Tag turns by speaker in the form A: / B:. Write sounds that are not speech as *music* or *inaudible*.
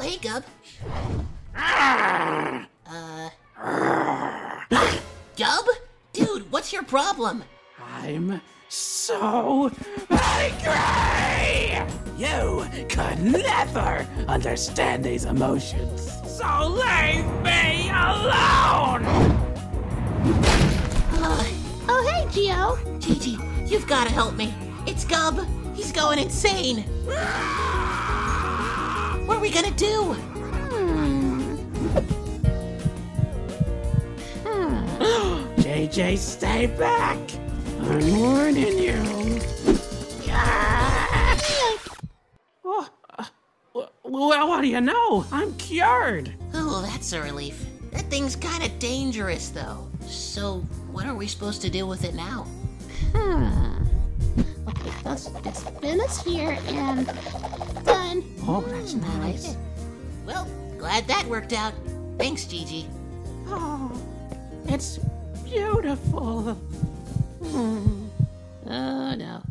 A: Gubb. Uh. Gubb? Dude, what's your problem?
B: I'm so angry! You could never understand these emotions. So leave me alone!
C: Oh, hey, Geo.
A: Gigi, you've got to help me. It's Gubb. He's going insane. What are we gonna do? *gasps*
B: JJ, stay back! I'm warning you. Oh, uh, well, what do you know? I'm cured.
A: Oh, that's a relief. That thing's kind of dangerous, though. So, what are we supposed to do with it now?
C: Hmm. Okay, let's just spin this here and done.
B: Oh, that's nice.
A: Well, glad that worked out. Thanks, Gigi.
B: Oh, it's beautiful. *laughs* Oh, no.